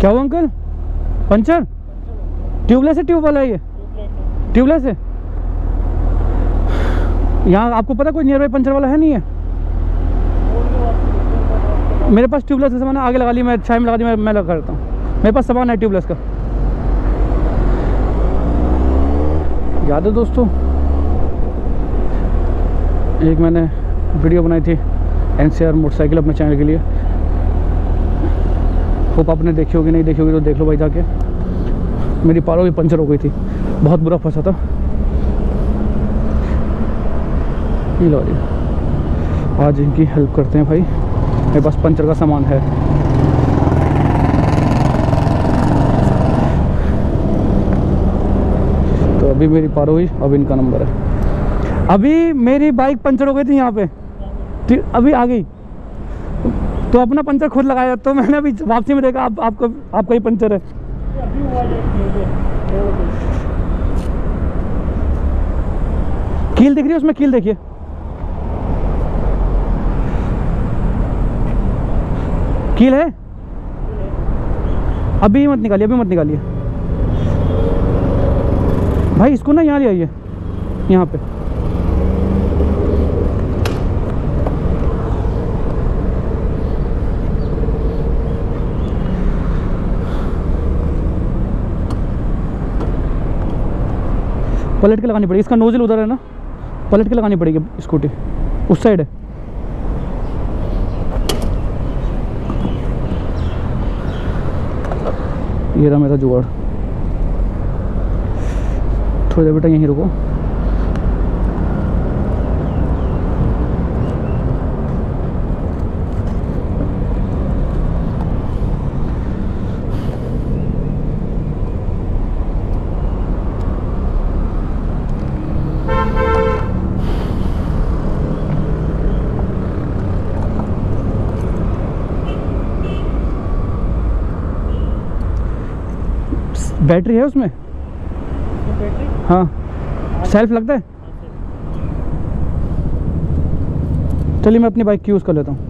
क्या हुआ uncle? Puncture? Tubeless है, ट्यूब वाला ये? ट्यूबलेस है? यहाँ आपको पता कोई नियर बाई पंचर वाला है नहीं है? मेरे पास ट्यूबलेस का सामान आगे लगा ली, मैं छाई में लगा दी, मैं मैं लगा करता हूँ। मेरे पास सामान है ट्यूबलेस का। याद है दोस्तों? एक मैंने वीडियो बनाई थी, एनसीआर मोटरसाइकिल अपने चैनल के लिए। होप आपने देखी होगी, नहीं देखी होगी तो देख लो भाई जाके। मेरी पारो भी पंचर हो गई थी। बहुत बुरा फंसा था। ये लो जी। आज इनकी हेल्प करते हैं भाई। मेरे पास पंचर का सामान है। तो अभी मेरी पारो हुई, अब इनका नंबर है। अभी मेरी बाइक पंचर हो गई थी यहाँ पे। अभी आ गई। तो अपना पंचर खुद लगाया तो मैंने अभी वापसी में देखा आप, आपको, आपका ही पंचर है। कील दिख रही है उसमें? कील देखिए। कील है? अभी मत निकालिए, अभी मत निकालिए। भाई, इसको ना यहाँ ले आइए, यहाँ पे। पलट के लगानी पड़ेगी। इसका नोजल उधर है ना? पलट के लगानी पड़ेगी स्कूटी। उस साइड है। ये रहा मेरा जुगाड़। थोड़ी देर बेटा यहीं रुको। बैटरी है उसमें? हाँ। सेल्फ लगता है? चलिए मैं अपनी बाइक की यूज़ कर लेता हूँ।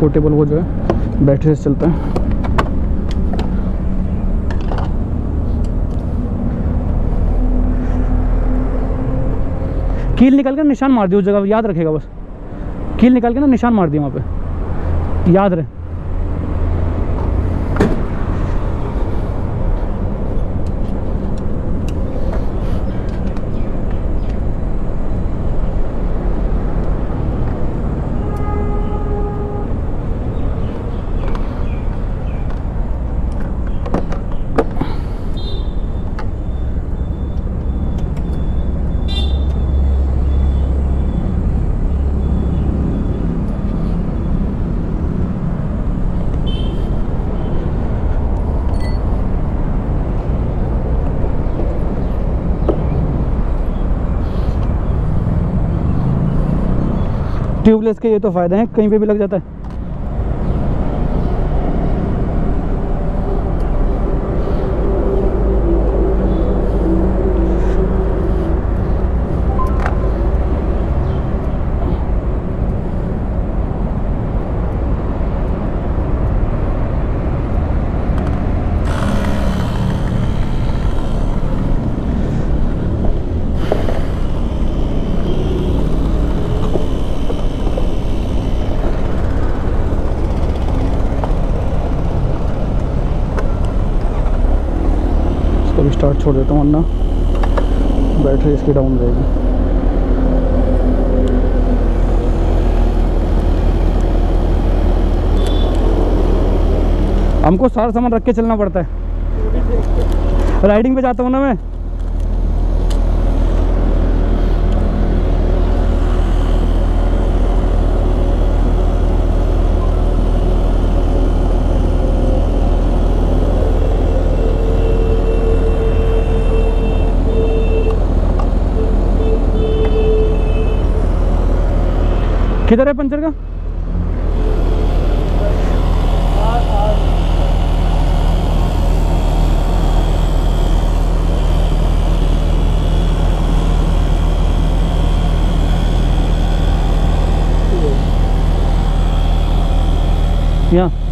पोर्टेबल वो जो है बैटरी से चलता है। कील निकल के निशान मार दिया उस जगह याद रखेगा बस। कील निकल के ना निशान मार दिया वहाँ पे। याद रहे। ट्यूबलेस के ये तो फ़ायदे हैं कहीं पे भी लग जाता है। स्टार्ट छोड़ देता हूँ, वरना बैटरी इसकी डाउन रहेगी। हमको सारा सामान रख के चलना पड़ता है। राइडिंग पे जाता हूँ ना मैं? किधर है पंचर का Yeah.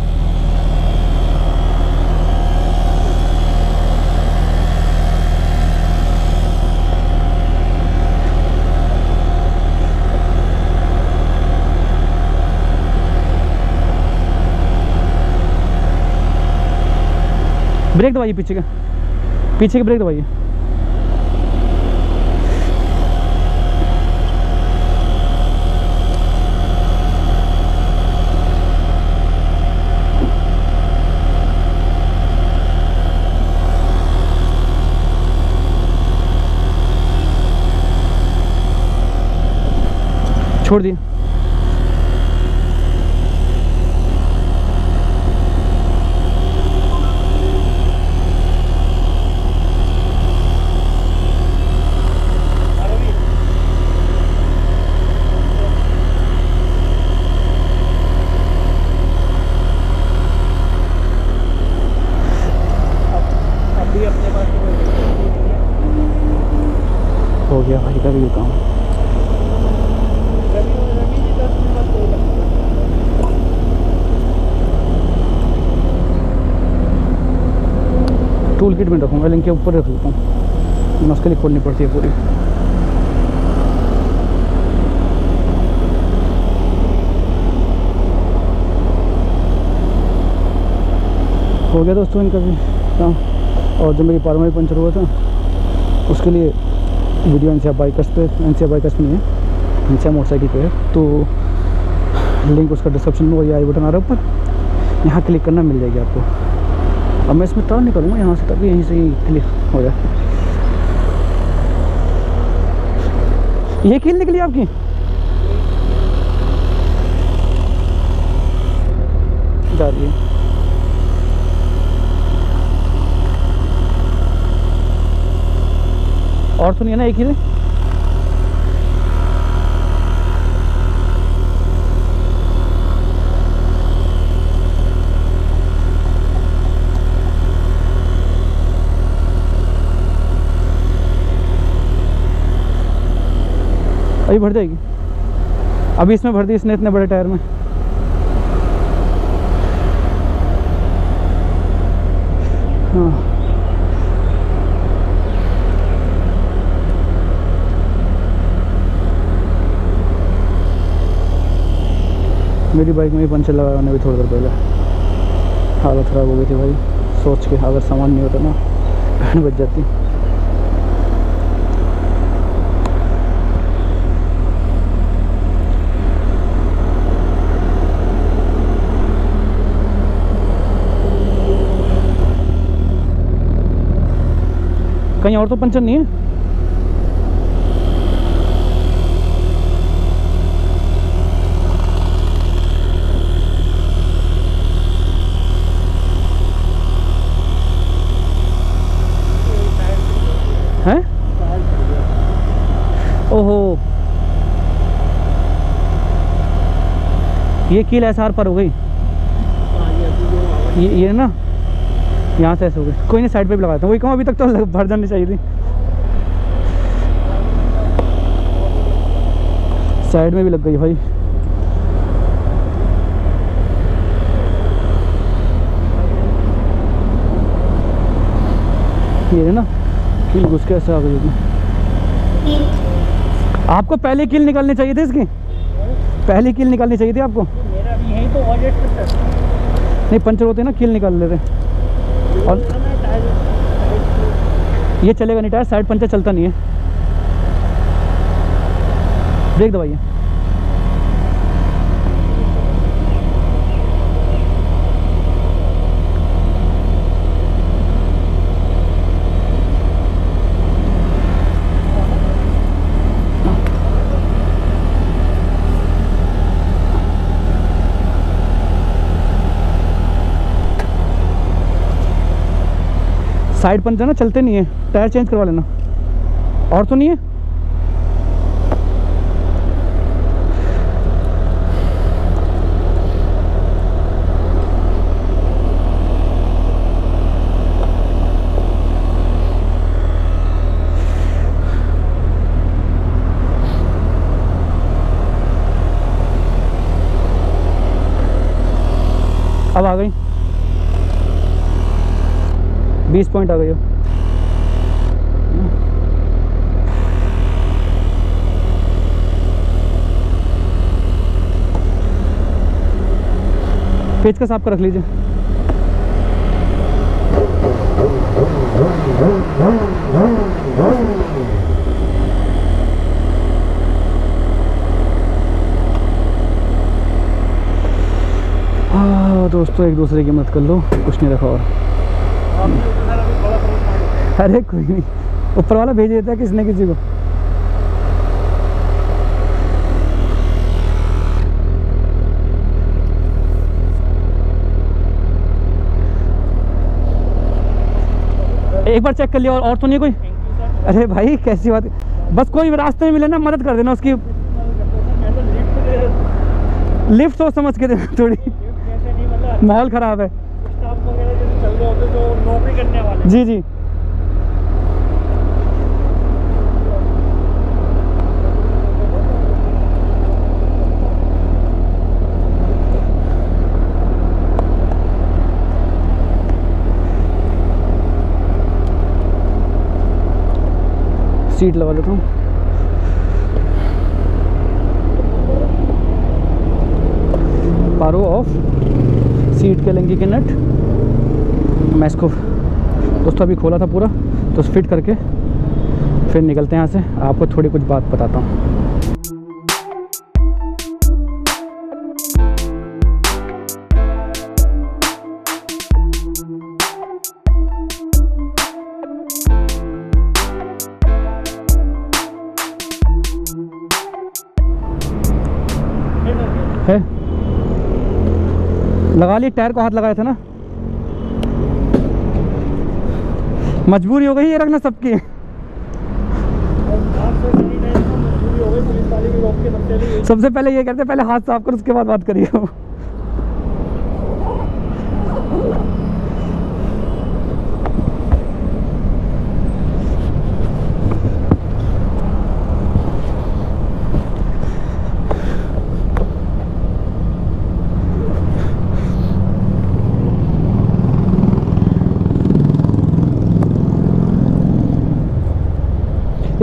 ब्रेक दबाइए पीछे का। पीछे की ब्रेक दबाइए। छोड़ दिए अभी अपने पास तो कोई दिक्कत नहीं है। हो गया भाई का भी ये काम रवि रवि जी दस मिनट बाद कोई लगता टूल किट में रखूँगा लिंक के ऊपर रख लेता हूँ। मैं उसके लिए खोलनी पड़ती है पूरी। हो गया दोस्तों इनका भी काम। और जो मेरी पारमाई पंचर हुआ था, उसके लिए वीडियो एन बाइकर्स पे एन बाइकर्स नहीं है एन मोटरसाइकिल पे है। तो लिंक उसका डिस्क्रिप्शन में वही आई बटन आ रहा है ऊपर। यहाँ क्लिक करना मिल जाएगी आपको। अब मैं इसमें तार निकालूँगा यहाँ से ताकि यहीं से ही क्लिक हो जाए ये कील निकली आपकी जा रही है और है ना एक है अभी भर जाएगी। अभी इसमें भर दी इसने इतने बड़े टायर में। हाँ। मेरी बाइक में ही पंचर लगाने भी थोड़ी देर पहले। हालत ख़राब हो गई थी भाई। सोच के अगर सामान नहीं होता ना बैंड बच जाती। कहीं और तो पंचर नहीं है? हैं? ओहो। ये कील ऐसा आर पर हो गई। ये ये ना? यहाँ से ऐसे हो गए। कोई नहीं साइड पे भी लगाता हूँ। वही कहूँ अभी तक तो भर जानी चाहिए थी। साइड में भी लग गई भाई। ये ना कील घुस के ऐसे आ गई होगी। आपको पहले किल निकालनी चाहिए थी इसकी? पहली किल निकालनी चाहिए थी आपको? मेरा भी यहीं तो नहीं पंचर होते ना कील निकाल लेते और ये चलेगा नहीं टायर साइड पंचर चलता नहीं है। ब्रेक दबाइए साइड पंचर ना चलते नहीं है। टायर चेंज करवा लेना। और तो नहीं है? बीस पॉइंट आ गई हो। साफ़ कर रख लीजिए। दोस्तों, एक दूसरे की मत कर लो। कुछ नहीं रखा और। अरे कोई नहीं। ऊपर वाला भेज देता है किसी न किसी को। एक बार चेक कर लिया और, और तो नहीं कोई? अरे भाई कैसी बात बस कोई रास्ते में मिले ना मदद कर देना उसकी। तो लिफ्ट सोच समझ के देना थोड़ी। नहीं मतलब माहौल ख़राब है। चल रहे होते जो नौकरी करने वाले। जी जी। सीट लगा लेता हूँ। पारो ऑफ़ सीट के लेंगे के नट। मैं इसको दोस्तों अभी खोला था पूरा तो फिट करके फिर निकलते हैं यहाँ से। आपको थोड़ी कुछ बात बताता हूँ। है? लगा लिए, टायर को हाथ लगाया था ना? मजबूरी हो गई ये रखना सबकी। सबसे पहले ये करते, पहले हाथ साफ़ कर, उसके बाद बात करिए।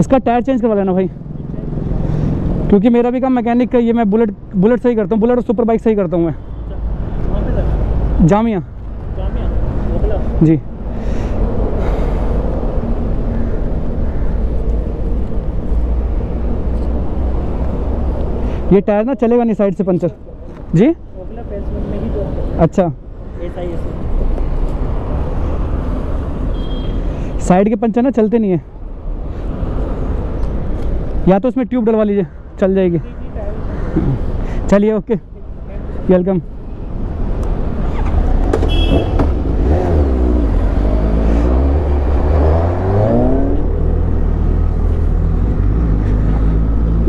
इसका टायर चेंज करवा लेना भाई। क्योंकि मेरा भी काम मैकेनिक का है मैं बुलेट बुलेट सही करता हूँ बुलेट और सुपर बाइक सही करता हूँ मैं। जामिया। जी। ये टायर ना चलेगा नहीं साइड से पंचर। जी? अच्छा। साइड के पंचर ना चलते नहीं है। या तो उसमें ट्यूब डलवा लीजिए, चल जाएगी। चलिए, ओके। वेलकम।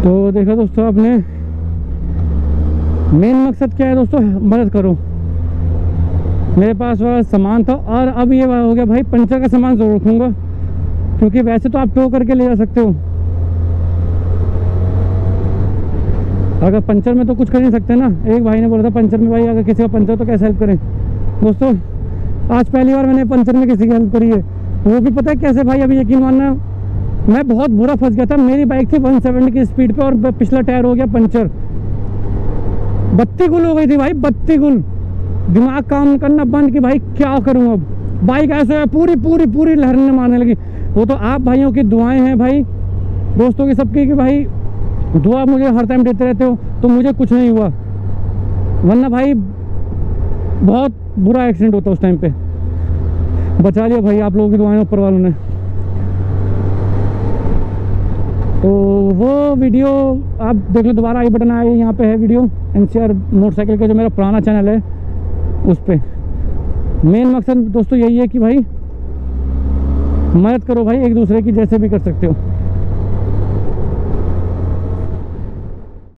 तो देखा दोस्तों आपने मेन मकसद क्या है दोस्तों? मदद करो। मेरे पास वह सामान था और अब ये हो गया भाई, पंचर का सामान ज़रूर रखूँगा, क्योंकि वैसे तो आप टो करके ले जा सकते हो। अगर पंचर में तो कुछ कर नहीं सकते ना। एक भाई ने बोला था, पंचर में भाई, अगर किसी का पंचर तो कैसे हेल्प करें? दोस्तों, आज पहली बार मैंने पंचर में किसी की हेल्प करी है। वो भी पता है कैसे भाई, अभी यकीन मानना, मैं बहुत बुरा फंस गया था। मेरी बाइक थी 170 की स्पीड पे और पिछला टायर हो गया पंचर। बत्ती गुल हो गई थी भाई बत्ती गुल दिमाग काम करना बंद कि भाई, क्या करूँ अब? बाइक ऐसे है पूरी पूरी पूरी लहरने मारने लगी। वो तो आप भाइयों की दुआएँ हैं भाई। दोस्तों की सबकी कि भाई दुआ मुझे हर टाइम देते रहते हो तो मुझे कुछ नहीं हुआ। वरना भाई, बहुत बुरा एक्सीडेंट होता उस टाइम पे। बचा लिया भाई आप लोगों की दुआएँ ऊपर वालों ने। तो वो वीडियो आप देख लो, दोबारा आई बटन आए, यहाँ पे है वीडियो एनसीआर मोटरसाइकिल का जो मेरा पुराना चैनल है, उस पर मेन मकसद दोस्तों यही है कि भाई, मदद करो भाई, एक दूसरे की जैसे भी कर सकते हो।